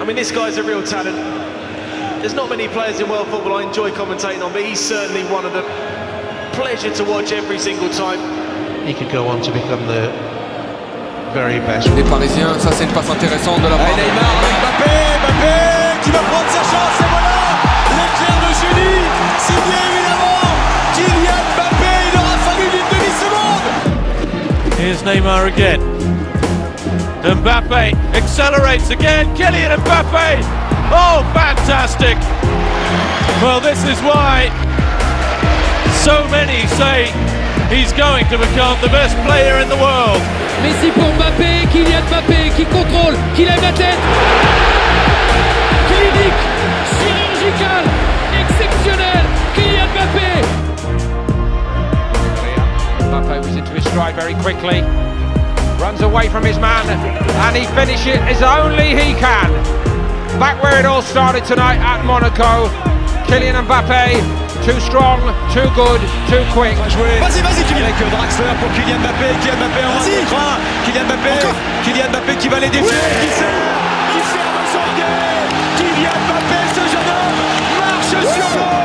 I mean, this guy's a real talent. There's not many players in world football I enjoy commentating on, but he's certainly one of them. Pleasure to watch every single time. He could go on to become the very best. Les Parisiens, ça c'est une passe intéressante de la part. Neymar avec Mbappé, Mbappé qui va prendre sa chance et voilà l'éclair de génie signé évidemment Kylian Mbappé, il aura fallu une demi-seconde Here's Neymar again. Mbappe accelerates again. Kylian Mbappe. Oh, fantastic. Well, this is why so many say he's going to become the best player in the world. Messi pour Mbappé, Kylian Mbappé qui contrôle, qui lève la tête. Clinique, chirurgical, exceptionnel, Kylian Mbappé. Mbappe was into his stride very quickly. Runs away from his man and he finishes as only he can. Back where it all started tonight at Monaco. Kylian Mbappe, too strong, too good, too quick. Vas-y, vas-y Kylian. Avec euh, Draxler pour Kylian Mbappé, Kylian Mbappé en contre un Kylian Mbappé, Kylian Mbappé qui va les défier Qui sert Qui ferme son pied Kylian Mbappé, ce jeune homme, marche sur l'eau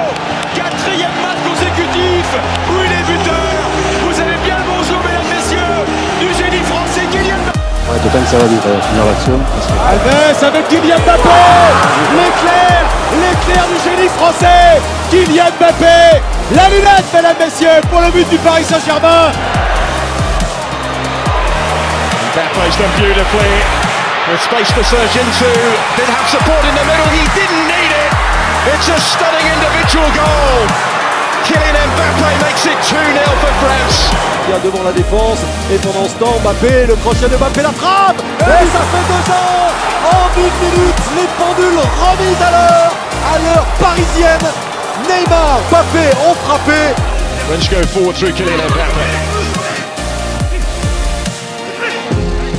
Ça va vite, Alves avec Kylian Mbappé L'éclair L'éclair du génie français Kylian Mbappé La lunette, mesdames, messieurs, pour le but du Paris Saint-Germain Mbappe's done beautifully. With space to surge into. Did have support in the middle. He didn't need it. It's a stunning individual goal. Kylian Mbappe makes it 2-0 for France. Il y a devant la défense et pendant ce temps Mbappé, le crochet de Mbappé, la frappe Et ça fait deux ans En une minute, les pendules remises à l'heure, à l'heure parisienne Neymar, Mbappé ont frappé French go forward through Kylian Mbappe.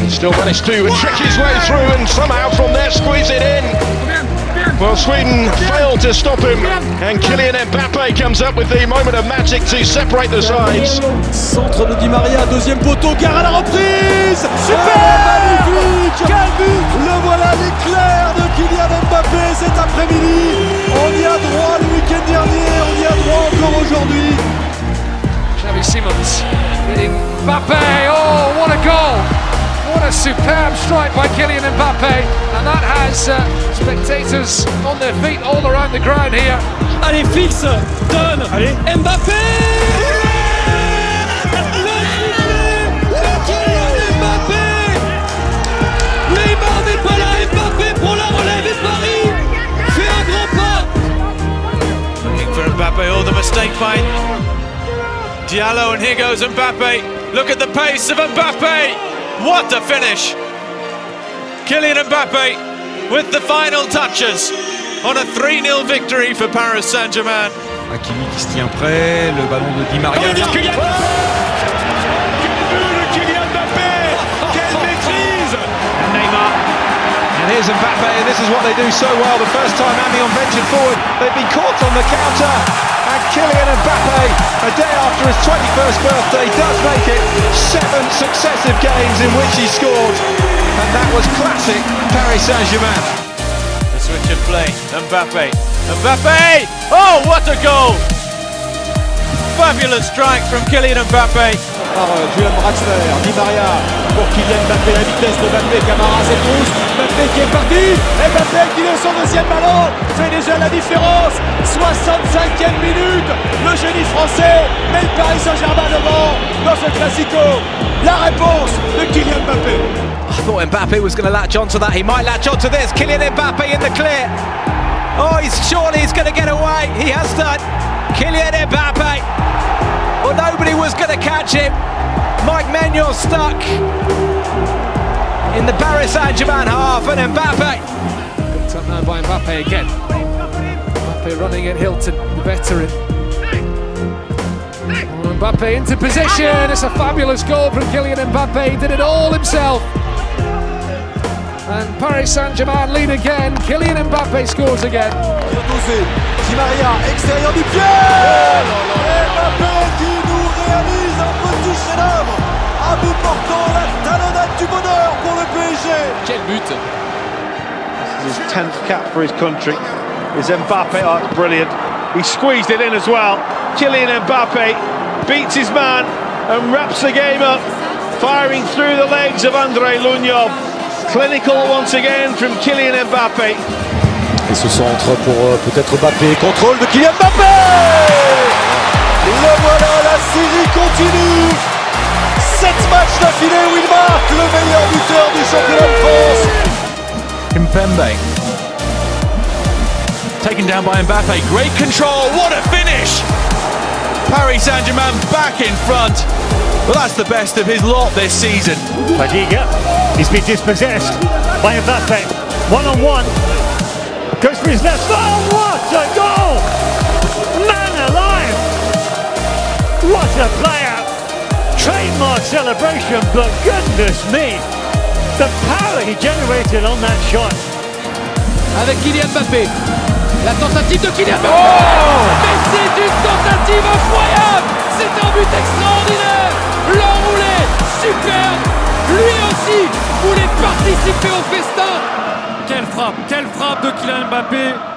And still managed to trick his way through and somehow from there squeeze it in. Well, Sweden failed to stop him, and Kylian Mbappe comes up with the moment of magic to separate the sides. Centre de Di Maria, deuxième poteau, gare à la reprise. Super Magnifique. Quel but. Le voilà l'éclair de Kylian Mbappé cet après-midi. On y a droit le week-end dernier, on y a droit encore aujourd'hui. Xavi Simons. Hitting superb strike by Kylian Mbappe, and that has uh, spectators on their feet all around the ground here. Allez, fixe Donne Allez Mbappé Le triplé Kylian Mbappé Neymar n'est Mbappé prend la relève et Paris fait un grand pas Looking for Mbappe. Oh, the mistake by Diallo, and here goes Mbappe. Look at the pace of Mbappe. What a finish! Kylian Mbappe with the final touches on a 3-0 victory for Paris Saint-Germain. Hakimi qui se tient prêt, le ballon de Di Maria. Kylian Quel but de Kylian Mbappé Quelle maîtrise Neymar. And here's Mbappe, and this is what they do so well. The first time Amiens ventured forward, they've been caught on the counter. After his 21st birthday, does make it seven successive games in which he scored. And that was classic Paris Saint-Germain. The switch of play. Mbappe. Mbappe! Oh, what a goal! Fabulous strike from Kylian Mbappe. par euh, Julian Draxler, Di Maria pour Kylian Mbappé, la vitesse de Mbappé, Camara s'épousse, Mbappé qui est parti, Mbappé qui est son deuxième ballon, fait déjà la différence, 65e minute, le génie français met le Paris Saint-Germain devant dans ce Classico. La réponse de Kylian Mbappé. I thought Mbappe was going to latch onto that. He might latch onto this. Kylian Mbappe in the clear. Oh, he's surely he's going to get away. He has done. Kylian Mbappe. Well, nobody was going to catch him. Mike Maignan stuck in the Paris Saint-Germain half, and Mbappe. Picked up now by Mbappe again. Mbappe running at Hilton, the veteran. Oh, Mbappe into position. It's a fabulous goal from Kylian Mbappe. He did it all himself. And Paris Saint-Germain lead again. Kylian Mbappe scores again. Di Maria, extérieur du pied oh, Mbappé qui nous réalise un petit chef-d'œuvre à bout portant la talonnade du bonheur pour le PSG Quel but his 10th cap for his country is Mbappe. Oh, brilliant. He squeezed it in as well. Kylian Mbappe beats his man and wraps the game up, firing through the legs of Andrei Lunyov. Clinical once again from Kylian Mbappe. Et ce centre pour euh, peut-être Mbappé. Contrôle de Kylian Mbappé Le voilà, la série continue 7 matchs d'affilée où il marque le meilleur buteur du championnat de France Kimpembe. Taken down by Mbappe. Great control. What a finish! Paris Saint-Germain back in front. Well, that's the best of his lot this season. Fadiga, he's been dispossessed by Mbappe. One on one. Goes for his left. Oh, what a goal! Player! Trademark celebration, but goodness me! The power he generated on that shot. Avec Kylian Mbappé. La tentative de Kylian Mbappé. Mais c'est une tentative incroyable C'est un but extraordinaire L'enroulé, superbe Lui aussi voulait participer au festin Quelle frappe, quelle frappe de Kylian Mbappé